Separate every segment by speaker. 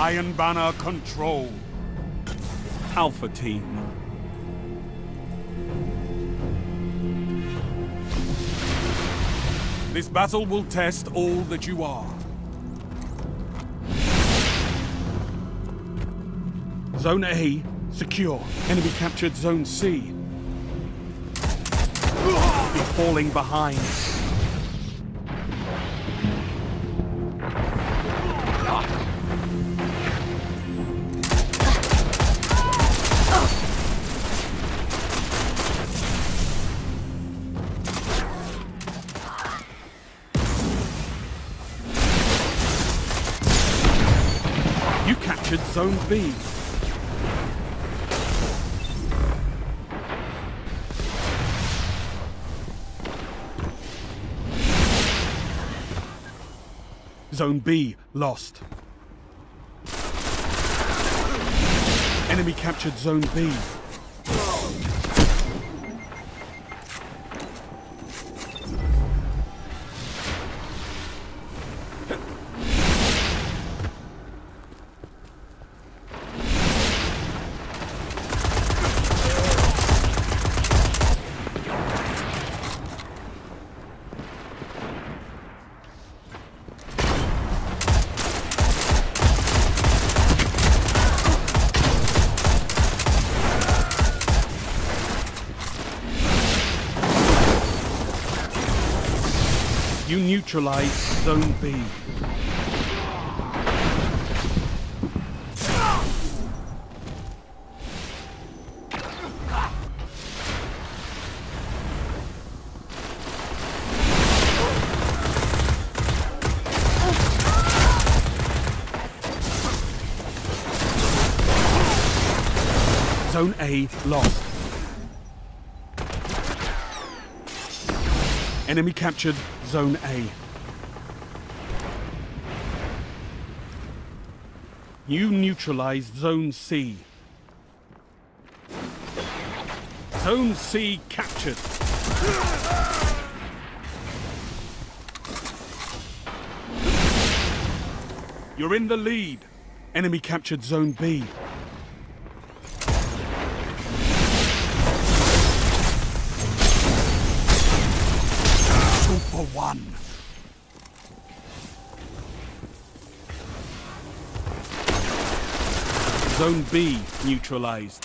Speaker 1: Iron Banner control. Alpha Team. This battle will test all that you are. Zone A, secure. Enemy captured Zone C. Be falling behind. Zone B. Zone B lost. Enemy captured Zone B. You neutralize Zone B. Zone A lost. Enemy captured Zone A. You neutralized Zone C. Zone C captured. You're in the lead. Enemy captured Zone B. for one. Zone B neutralized.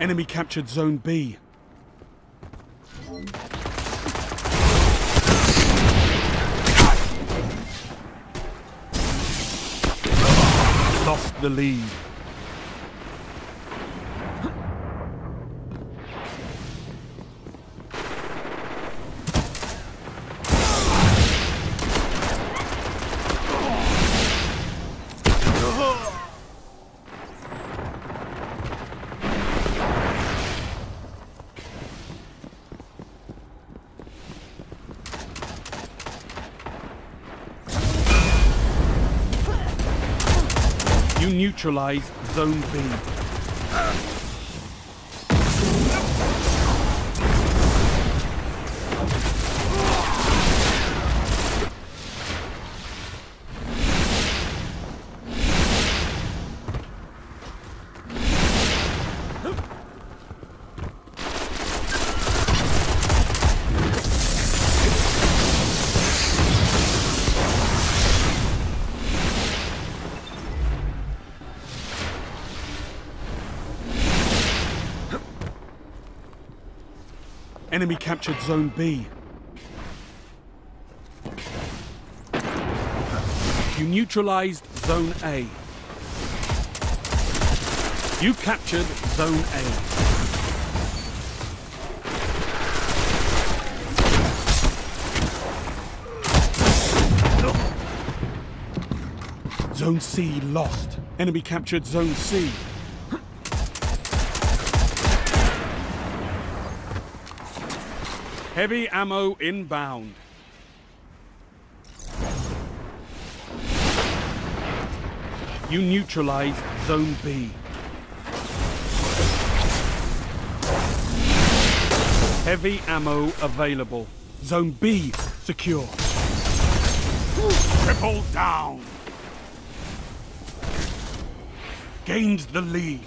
Speaker 1: Enemy captured Zone B. the lead. Neutralized Zone B. Enemy captured Zone B. You neutralized Zone A. You captured Zone A. Zone C lost. Enemy captured Zone C. Heavy ammo inbound. You neutralized Zone B. Heavy ammo available. Zone B secure. Triple down. Gained the lead.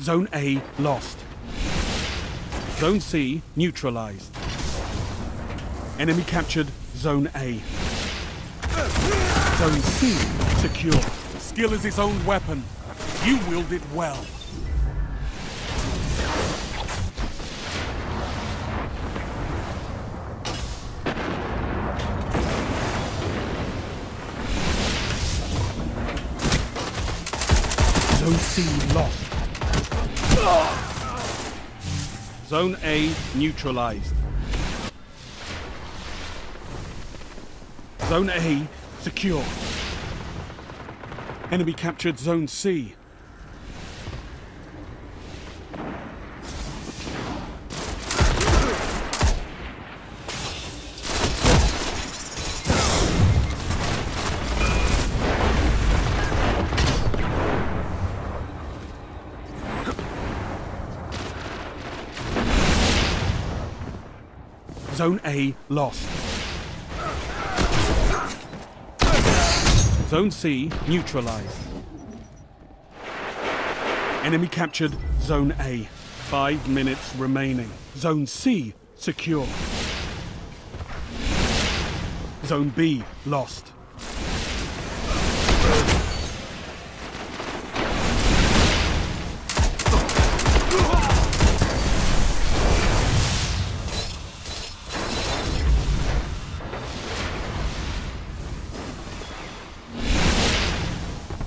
Speaker 1: Zone A lost. Zone C neutralized. Enemy captured Zone A. Zone C secure. Skill is its own weapon. You wield it well. Zone C lost. Zone A neutralized. Zone A secure. Enemy captured Zone C. Zone A lost. Zone C neutralized. Enemy captured Zone A. Five minutes remaining. Zone C secure. Zone B lost.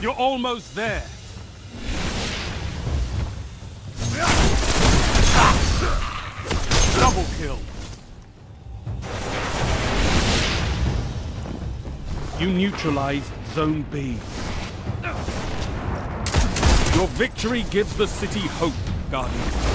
Speaker 1: You're almost there. Double kill. You neutralized Zone B. Your victory gives the city hope, Guardian.